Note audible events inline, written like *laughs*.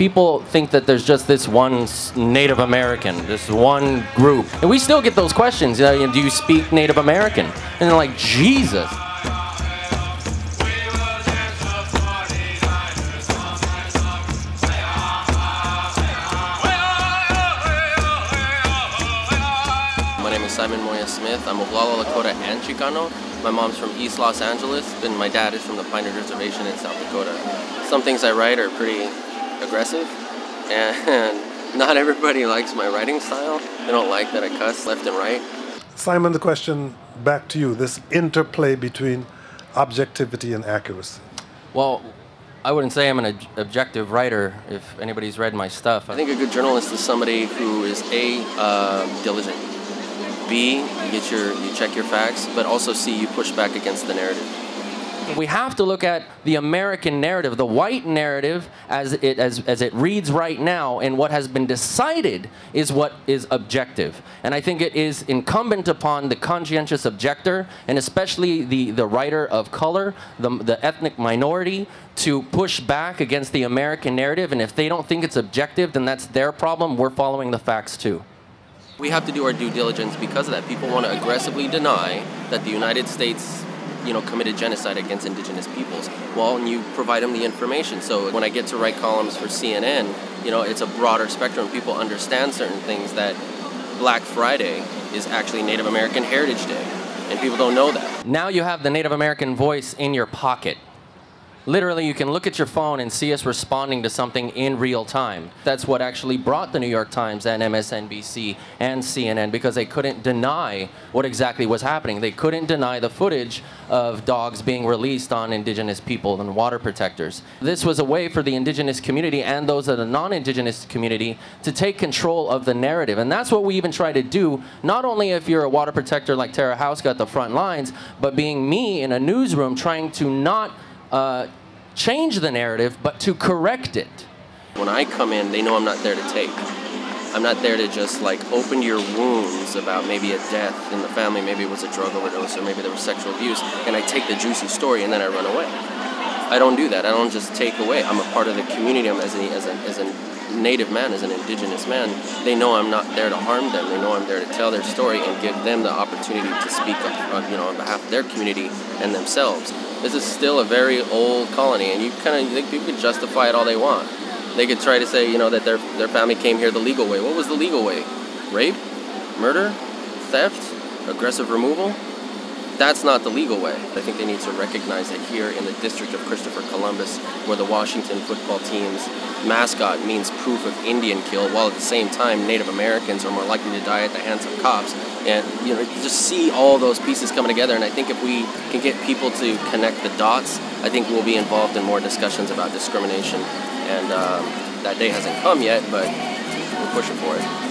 people think that there's just this one Native American, this one group. And we still get those questions. You know, do you speak Native American? And they're like, Jesus. My name is Simon Moya Smith. I'm Oglala Lakota and Chicano. My mom's from East Los Angeles, and my dad is from the Pine Ridge Reservation in South Dakota. Some things I write are pretty aggressive, and *laughs* not everybody likes my writing style. They don't like that I cuss left and right. Simon, the question back to you this interplay between objectivity and accuracy. Well, I wouldn't say I'm an ob- objective writer if anybody's read my stuff. I think a good journalist is somebody who is A, uh, diligent, B, you get your you check your facts, but also C, you push back against the narrative. We have to look at the American narrative, the white narrative as it as, as it reads right now, and what has been decided is what is objective. And I think it is incumbent upon the conscientious objector, and especially the, the writer of color, the, the ethnic minority, to push back against the American narrative. And if they don't think it's objective, then that's their problem. We're following the facts too. We have to do our due diligence because of that. People want to aggressively deny that the United States, you know, committed genocide against indigenous peoples. Well, and you provide them the information. So when I get to write columns for CNN, you know, it's a broader spectrum. People understand certain things that Black Friday is actually Native American Heritage Day, and people don't know that. Now you have the Native American voice in your pocket. Literally, you can look at your phone and see us responding to something in real time. That's what actually brought the New York Times and MSNBC and CNN because they couldn't deny what exactly was happening. They couldn't deny the footage of dogs being released on indigenous people and water protectors. This was a way for the indigenous community and those of the non indigenous community to take control of the narrative. And that's what we even try to do, not only if you're a water protector like Tara House got the front lines, but being me in a newsroom trying to not uh, change the narrative, but to correct it. When I come in, they know I'm not there to take. I'm not there to just like open your wounds about maybe a death in the family, maybe it was a drug overdose, or maybe there was sexual abuse, and I take the juicy story and then I run away. I don't do that. I don't just take away. I'm a part of the community. I'm as a, as a, as a native man, as an indigenous man. They know I'm not there to harm them. They know I'm there to tell their story and give them the opportunity to speak uh, you know, on behalf of their community and themselves. This is still a very old colony, and you kind of think people can justify it all they want. They could try to say, you know, that their their family came here the legal way. What was the legal way? Rape, murder, theft, aggressive removal. That's not the legal way. I think they need to recognize that here in the District of Christopher Columbus, where the Washington football team's mascot means proof of Indian kill, while at the same time Native Americans are more likely to die at the hands of cops. And you know, you just see all those pieces coming together. And I think if we can get people to connect the dots, I think we'll be involved in more discussions about discrimination. And um, that day hasn't come yet, but we're pushing for it.